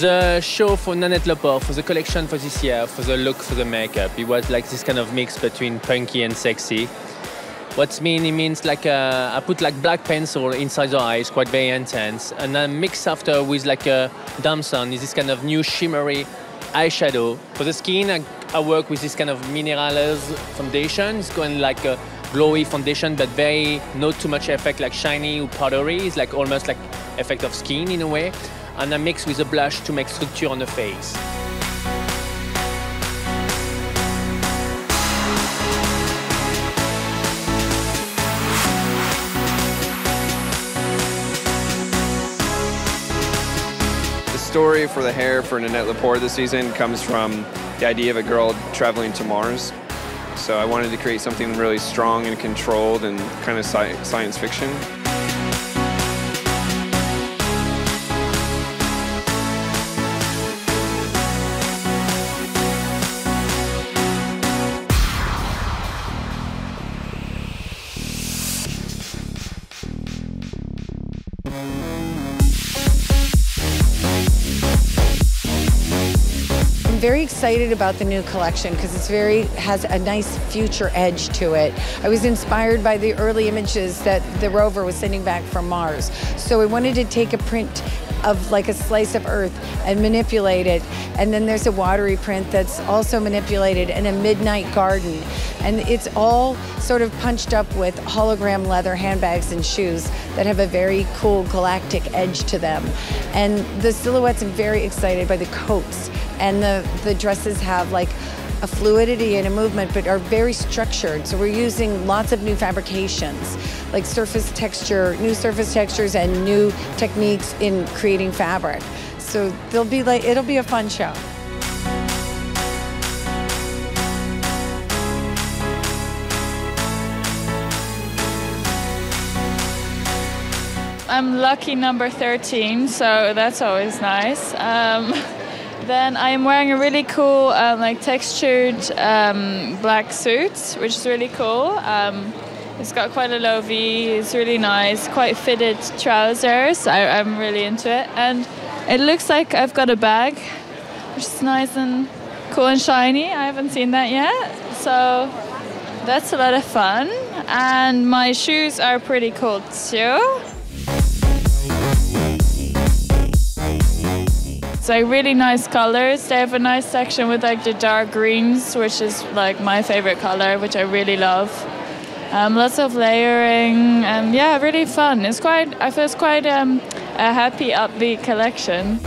The show for Nanette Lepore, for the collection for this year, for the look, for the makeup, it was like this kind of mix between punky and sexy. What's mean? It means like uh, I put like black pencil inside the eyes, quite very intense, and then mix after with like a damson, is this kind of new shimmery eyeshadow. For the skin, I, I work with this kind of minerals foundation. It's going like a glowy foundation, but very not too much effect like shiny or powdery. It's like almost like effect of skin in a way. And I mix with a blush to make structure on the face. The story for the hair for Nanette Lepore this season comes from the idea of a girl traveling to Mars. So I wanted to create something really strong and controlled and kind of sci- science fiction. Very excited about the new collection because it's very has a nice future edge to it. I was inspired by the early images that the rover was sending back from Mars. So we wanted to take a print of like a slice of earth and manipulate it. And then there's a watery print that's also manipulated and a midnight garden. And it's all sort of punched up with hologram leather handbags and shoes that have a very cool galactic edge to them. And the silhouettes, I'm very excited by the coats. And the, the dresses have like a fluidity and a movement, but are very structured. So we're using lots of new fabrications, like surface texture, new surface textures, and new techniques in creating fabric. So they'll be like, it'll be a fun show. I'm lucky number 13, so that's always nice. Um, then I am wearing a really cool, um, like textured um, black suit, which is really cool. Um, it's got quite a low V. It's really nice. Quite fitted trousers. I, I'm really into it, and it looks like I've got a bag, which is nice and cool and shiny. I haven't seen that yet, so that's a lot of fun. And my shoes are pretty cool too. Like really nice colors. They have a nice section with like the dark greens, which is like my favorite color, which I really love. Um, lots of layering and yeah, really fun. It's quite. I feel it's quite um, a happy, upbeat collection.